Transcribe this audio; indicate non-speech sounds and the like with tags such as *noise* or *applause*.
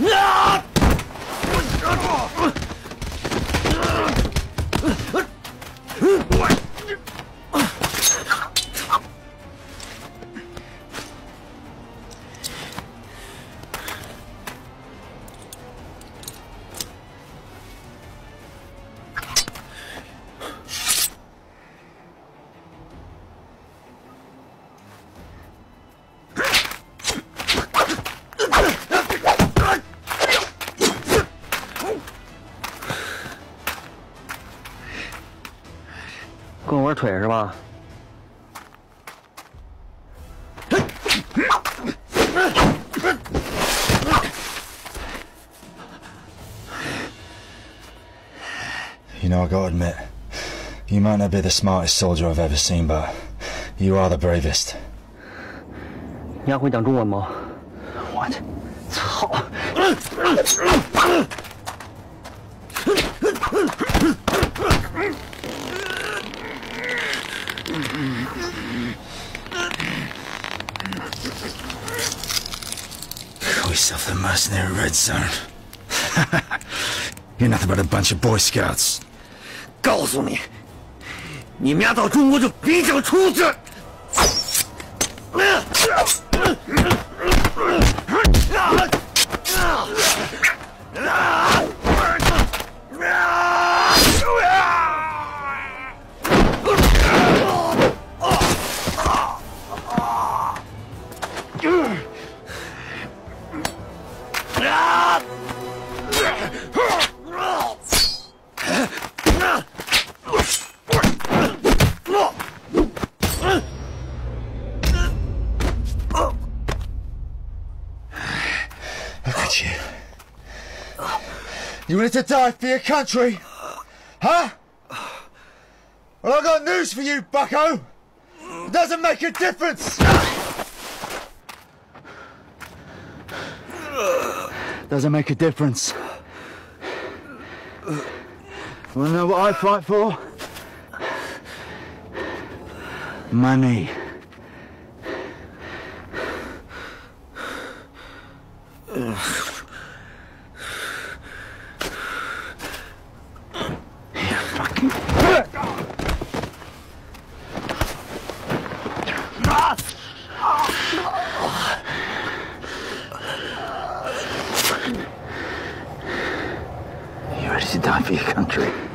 No! 跟我玩腿是吧？ You know, I gotta admit, you might not be the smartest soldier I've ever seen, but you are the bravest. 你还会讲中文吗？我去，操！ *laughs* Call yourself the mercenary Red Zone. *laughs* You're nothing but a bunch of Boy Scouts. 告诉你，你们家到中国就别想出去！ Look at you. You wanted to die for your country? Huh? Well, I got news for you, bucko. It doesn't make a difference. Doesn't make a difference. Wanna know what I fight for? Money. Ugh. is a dying for your country.